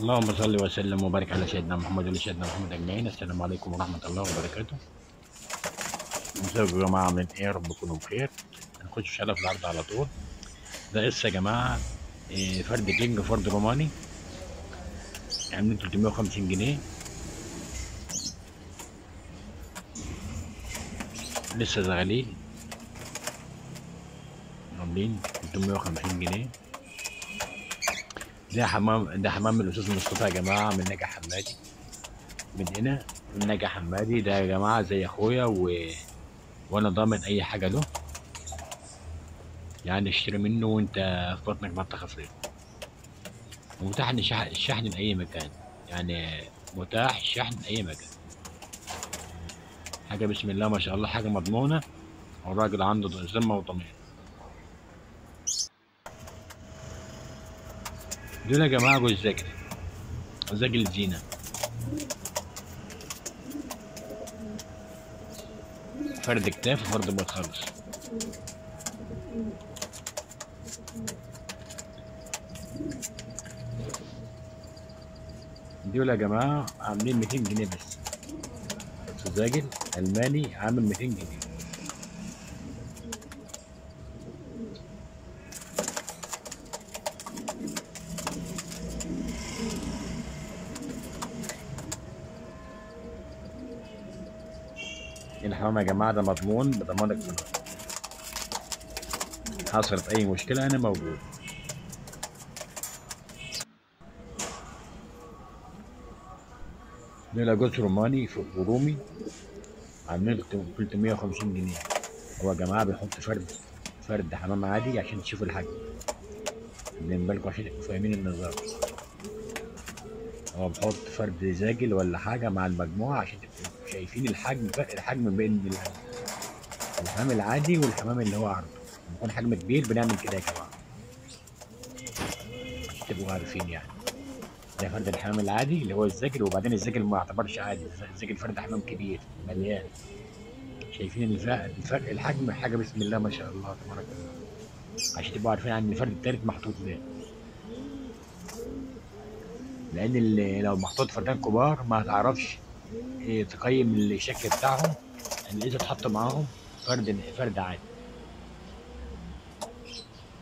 اللهم صل وسلم وبارك على سيدنا محمد وعلى سيدنا محمد أجمعين. السلام عليكم ورحمة الله وبركاته. ازيكم يا جماعة عاملين إيه؟ يا رب تكونوا بخير. هنخش في شرف العرض على طول. ده قصه يا جماعة إيه، فرد كينج فرد روماني. عاملين 350 جنيه. لسه زغاليل عاملين 350 جنيه. ده حمام ده حمام الأستاذ مصطفى يا جماعة من نجا حمادي. من هنا من نجا حمادي. ده يا جماعة زي أخويا و... وأنا ضامن أي حاجة له. يعني اشتري منه وأنت في بطنك منطقه صيف ومتاح الشحن لاي مكان. يعني متاح الشحن لاي مكان. حاجة بسم الله ما شاء الله حاجة مضمونة. والراجل عنده ذمه وضمير. دول يا جماعة جوز زاجل زاجل زينه فرد كتاف وفرد بيض خالص. دول يا جماعة عاملين 200 جنيه بس. زاجل ألماني عامل 200 جنيه. الحمام يا جماعة ده مضمون بضمان القناه حصلت أي مشكلة أنا موجود. دول جوز روماني في رومي عاملين 350 جنيه. هو يا جماعة بيحط فرد فرد حمام عادي عشان تشوفوا الحجم خلين بالكم عشان تبقوا فاهمين النظام. هو بيحط فرد زاجل ولا حاجة مع المجموعة عشان تبقوا شايفين الحجم فرق الحجم بين ال- الحمام العادي والحمام اللي هو عرضه. لما يكون حجم كبير بنعمل كده يا جماعة. عشان تبقوا عارفين يعني. ده فرد الحمام العادي اللي هو الزاجل وبعدين الزاجل ما يعتبرش عادي. الزاجل فرد حمام كبير مليان. شايفين الفرق, الحجم حاجة بسم الله ما شاء الله تبارك الله. عشان تبقوا عارفين عن الفرد التالت محطوط ليه لأن لو محطوط فردان كبار ما هتعرفش تقيم الشكل بتاعهم ان اذا اتحط معاهم فرد فرد عادي.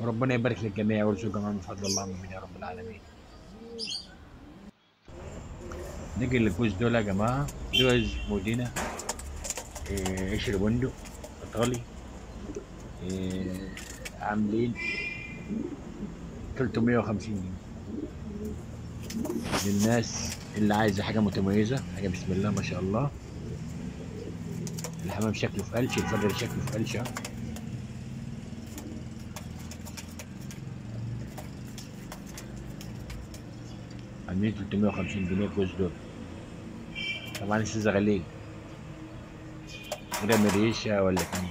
وربنا يبارك للجميع ويرزق جميعا من فضل الله امين يا رب العالمين. نيجي للجوز دول يا جماعة. جوز مودينا إيه، قشر بندق إيطالي إيه، عاملين 350 جنيه. للناس اللي عايزة حاجة متميزة حاجة بسم الله ما شاء الله. الحمام شكله في قلش الفجر شكله في قلش. عاملين 350 جنيه الجوز دول. طبعا لسه زغالين كده مريشة ولا كام؟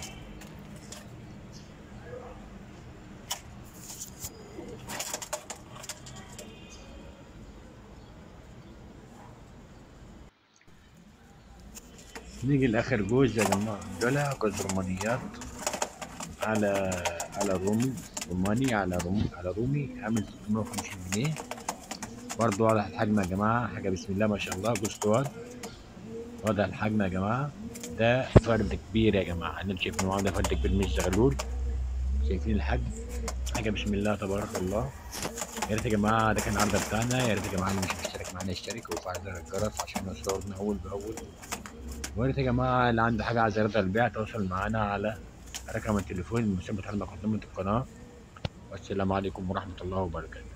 نيجي لآخر جوز يا جماعة. دول جوز رومانيات. على على رومي روماني على رومي على رومي. عامل 350 جنيه. برضو واضح الحجم يا جماعة. حاجة بسم الله ما شاء الله. جوز طوال واضح الحجم يا جماعة. ده فرد كبير يا جماعة. أنا شايفين معاه ده فرد كبير مش زغلول شايفين الحجم؟ حاجة بسم الله تبارك الله. يا ريت يا جماعة ده كان العرض بتاعنا. يا ريت يا جماعة اللي مش مشترك معانا يشترك ويفعل زر الجرس عشان يوصلنا أول بأول. ويا ريت يا جماعة اللي عنده حاجة عايز يرضى البيع تواصل معانا على رقم التليفون المثبت على مقدمه القناة. والسلام عليكم ورحمة الله وبركاته.